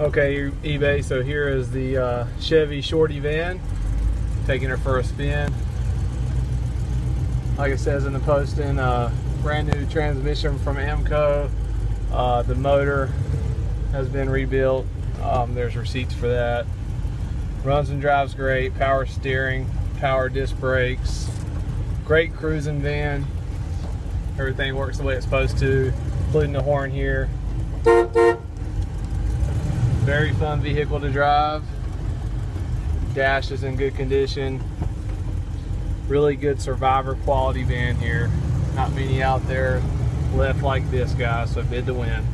Okay, eBay, so here is the uh, Chevy Shorty van, taking her for a spin. Like it says in the posting, uh, brand new transmission from AAMCO. Uh, the motor has been rebuilt. Um, there's receipts for that. Runs and drives great, power steering, power disc brakes. Great cruising van. Everything works the way it's supposed to, including the horn here. Very fun vehicle to drive. Dash is in good condition. Really good survivor quality van here. Not many out there left like this guy, so bid to win.